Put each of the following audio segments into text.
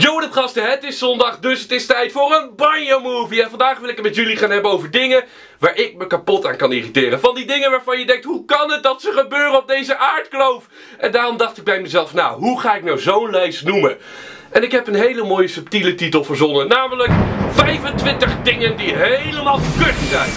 Yo, wat gasten, het is zondag, dus het is tijd voor een banjo movie. En vandaag wil ik het met jullie gaan hebben over dingen waar ik me kapot aan kan irriteren. Van die dingen waarvan je denkt, hoe kan het dat ze gebeuren op deze aardkloof? En daarom dacht ik bij mezelf, nou, hoe ga ik nou zo'n lijst noemen? En ik heb een hele mooie subtiele titel verzonnen, namelijk 25 dingen die helemaal kut zijn.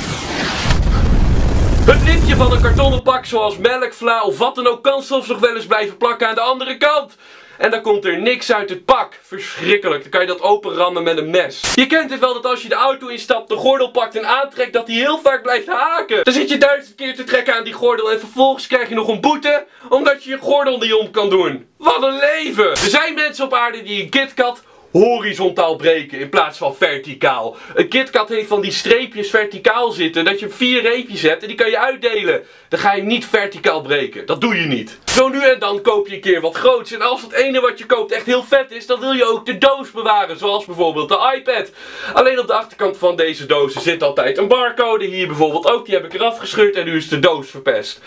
Het lipje van een kartonnen pak zoals melk, vla of wat dan ook kan soms nog wel eens blijven plakken aan de andere kant. En dan komt er niks uit het pak. Verschrikkelijk. Dan kan je dat openrammen met een mes. Je kent het wel dat als je de auto instapt, de gordel pakt en aantrekt, dat die heel vaak blijft haken. Dan zit je duizend keer te trekken aan die gordel en vervolgens krijg je nog een boete, omdat je je gordel niet om kan doen. Wat een leven! Er zijn mensen op aarde die een KitKat horizontaal breken in plaats van verticaal. Een KitKat heeft van die streepjes verticaal zitten, dat je vier reepjes hebt en die kan je uitdelen. Dan ga je niet verticaal breken. Dat doe je niet. Zo nu en dan koop je een keer wat groots. En als het ene wat je koopt echt heel vet is, dan wil je ook de doos bewaren. Zoals bijvoorbeeld de iPad. Alleen op de achterkant van deze dozen zit altijd een barcode. Hier bijvoorbeeld ook. Die heb ik eraf gescheurd en nu is de doos verpest.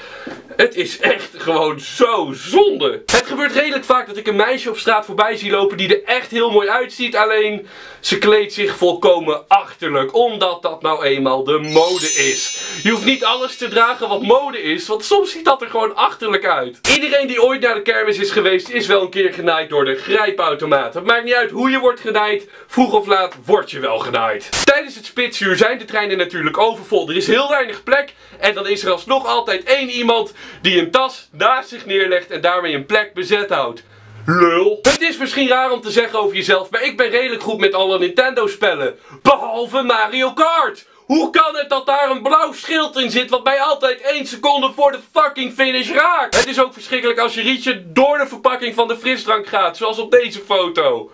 Het is echt gewoon zo zonde. Het gebeurt redelijk vaak dat ik een meisje op straat voorbij zie lopen die er echt heel mooi uitziet. Alleen ze kleedt zich volkomen achterlijk. Omdat dat nou eenmaal de mode is. Je hoeft niet alles te dragen wat mode is. Want soms ziet dat er gewoon achterlijk uit. Iedereen die ooit naar de kermis is geweest is wel een keer genaaid door de grijpautomaat. Het maakt niet uit hoe je wordt genaaid. Vroeg of laat word je wel genaaid. Tijdens het spitsuur zijn de treinen natuurlijk overvol. Er is heel weinig plek. En dan is er alsnog altijd één iemand die een tas naast zich neerlegt en daarmee een plek bezet houdt. Lul. Het is misschien raar om te zeggen over jezelf, maar ik ben redelijk goed met alle Nintendo spellen. Behalve Mario Kart. Hoe kan het dat daar een blauw schild in zit wat mij altijd 1 seconde voor de fucking finish raakt? Het is ook verschrikkelijk als je rietje door de verpakking van de frisdrank gaat, zoals op deze foto.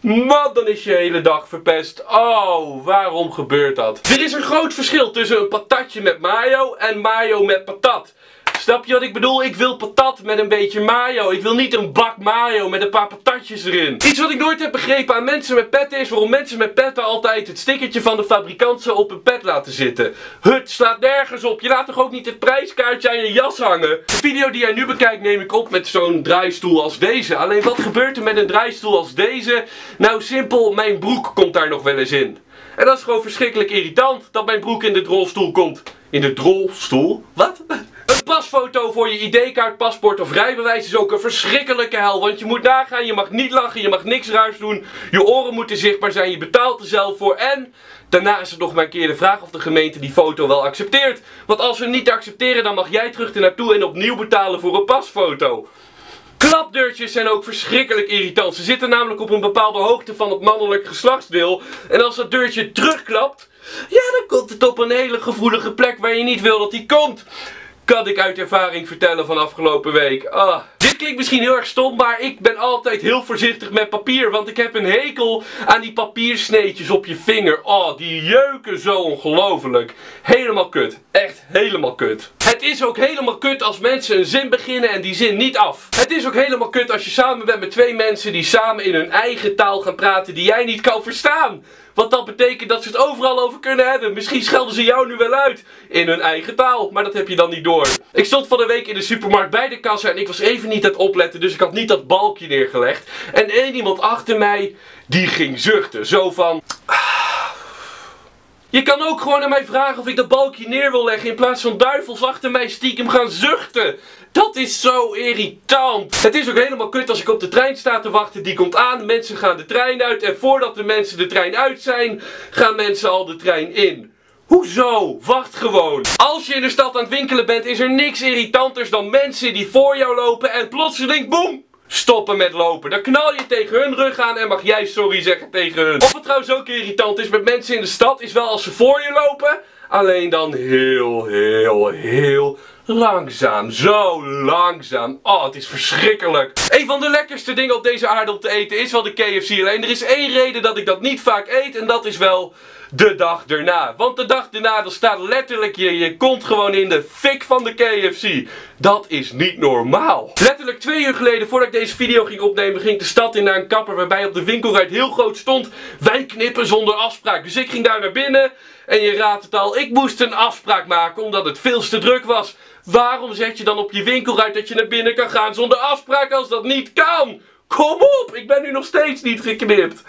Man, dan is je hele dag verpest. Oh, waarom gebeurt dat? Er is een groot verschil tussen een patatje met mayo en mayo met patat. Snap je wat ik bedoel? Ik wil patat met een beetje mayo. Ik wil niet een bak mayo met een paar patatjes erin. Iets wat ik nooit heb begrepen aan mensen met petten is waarom mensen met petten altijd het stickertje van de fabrikant zo op een pet laten zitten. Het slaat nergens op. Je laat toch ook niet het prijskaartje aan je jas hangen? De video die jij nu bekijkt neem ik op met zo'n draaistoel als deze. Alleen wat gebeurt er met een draaistoel als deze? Nou simpel, mijn broek komt daar nog wel eens in. En dat is gewoon verschrikkelijk irritant dat mijn broek in de drolstoel komt. In de drolstoel? Wat? Een pasfoto voor je ID-kaart, paspoort of rijbewijs is ook een verschrikkelijke hel. Want je moet nagaan, je mag niet lachen, je mag niks ruis doen. Je oren moeten zichtbaar zijn, je betaalt er zelf voor. En daarna is het nog maar een keer de vraag of de gemeente die foto wel accepteert. Want als ze niet accepteren, dan mag jij terug ernaartoe en opnieuw betalen voor een pasfoto. Klapdeurtjes zijn ook verschrikkelijk irritant. Ze zitten namelijk op een bepaalde hoogte van het mannelijk geslachtsdeel. En als dat deurtje terugklapt, ja, dan komt het op een hele gevoelige plek waar je niet wil dat hij komt kan ik uit ervaring vertellen van afgelopen week. Ah. Dit klinkt misschien heel erg stom, maar ik ben altijd heel voorzichtig met papier. Want ik heb een hekel aan die papiersneetjes op je vinger. Oh, die jeuken zo ongelooflijk. Helemaal kut. Echt helemaal kut. Het is ook helemaal kut als mensen een zin beginnen en die zin niet af. Het is ook helemaal kut als je samen bent met twee mensen die samen in hun eigen taal gaan praten die jij niet kan verstaan. Want dat betekent dat ze het overal over kunnen hebben. Misschien schelden ze jou nu wel uit in hun eigen taal. Maar dat heb je dan niet door. Ik stond van de week in de supermarkt bij de kassa en ik was even niet aan het opletten. Dus ik had niet dat balkje neergelegd. En één iemand achter mij, die ging zuchten. Zo van... Je kan ook gewoon aan mij vragen of ik dat balkje neer wil leggen in plaats van duivels achter mij stiekem gaan zuchten. Dat is zo irritant. Het is ook helemaal kut als ik op de trein sta te wachten. Die komt aan, mensen gaan de trein uit. En voordat de mensen de trein uit zijn, gaan mensen al de trein in. Hoezo? Wacht gewoon. Als je in de stad aan het winkelen bent, is er niks irritanters dan mensen die voor jou lopen en plotseling boem! stoppen met lopen. Dan knal je tegen hun rug aan en mag jij sorry zeggen tegen hun. Of het trouwens ook irritant is met mensen in de stad, is wel als ze voor je lopen. Alleen dan heel, heel, heel langzaam. Zo langzaam. Oh, het is verschrikkelijk. Een van de lekkerste dingen op deze aarde om te eten is wel de KFC. Alleen er is één reden dat ik dat niet vaak eet en dat is wel de dag erna. Want de dag erna, dan staat letterlijk je, je kont gewoon in de fik van de KFC. Dat is niet normaal. Letterlijk twee uur geleden, voordat ik deze video ging opnemen, ging ik de stad in naar een kapper waarbij op de winkelruit heel groot stond, wij knippen zonder afspraak. Dus ik ging daar naar binnen en je raadt het al, ik moest een afspraak maken omdat het veel te druk was. Waarom zet je dan op je winkelruit dat je naar binnen kan gaan zonder afspraak als dat niet kan? Kom op, ik ben nu nog steeds niet geknipt.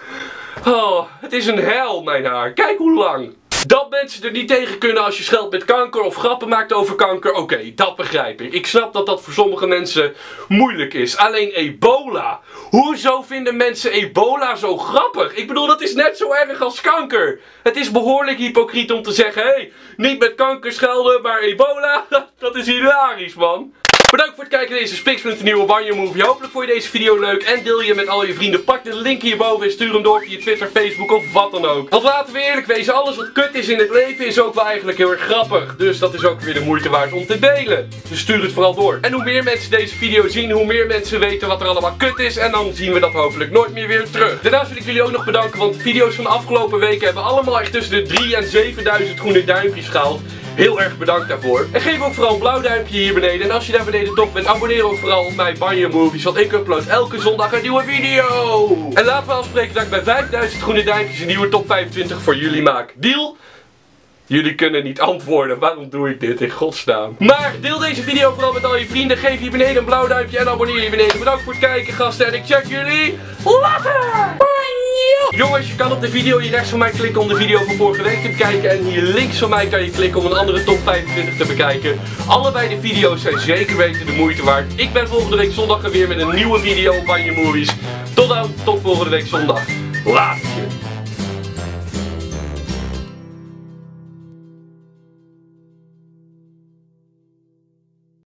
Oh, het is een hel, mijn haar. Kijk hoe lang. Dat mensen er niet tegen kunnen als je scheldt met kanker of grappen maakt over kanker, oké, dat begrijp ik. Ik snap dat dat voor sommige mensen moeilijk is. Alleen ebola. Hoezo vinden mensen ebola zo grappig? Ik bedoel, dat is net zo erg als kanker. Het is behoorlijk hypocriet om te zeggen, hé, hey, niet met kanker schelden, maar ebola, dat is hilarisch, man. Bedankt voor het kijken naar deze Spixpunt nieuwe Banjo Movie. Hopelijk vond je deze video leuk en deel je met al je vrienden. Pak de link hierboven en stuur hem door via Twitter, Facebook of wat dan ook. Want laten we eerlijk wezen, alles wat kut is in het leven is ook wel eigenlijk heel erg grappig. Dus dat is ook weer de moeite waard om te delen. Dus stuur het vooral door. En hoe meer mensen deze video zien, hoe meer mensen weten wat er allemaal kut is. En dan zien we dat hopelijk nooit meer weer terug. Daarnaast wil ik jullie ook nog bedanken, want de video's van de afgelopen weken hebben allemaal echt tussen de 3 en 7000 groene duimpjes gehaald. Heel erg bedankt daarvoor. En geef ook vooral een blauw duimpje hier beneden. En als je daar beneden toch bent, abonneer ook vooral op mijn Banjo Movies. Want ik upload elke zondag een nieuwe video. En laten we afspreken dat ik bij 5000 groene duimpjes een nieuwe top 25 voor jullie maak. Deal? Jullie kunnen niet antwoorden. Waarom doe ik dit in godsnaam? Maar deel deze video vooral met al je vrienden. Geef hier beneden een blauw duimpje en abonneer hier beneden. Bedankt voor het kijken gasten. En ik check jullie later. Jongens, je kan op de video hier rechts van mij klikken om de video van vorige week te bekijken. En hier links van mij kan je klikken om een andere top 25 te bekijken. Allebei de video's zijn zeker weten de moeite waard. Ik ben volgende week zondag weer met een nieuwe video van je movies. Tot dan, tot volgende week zondag. Later.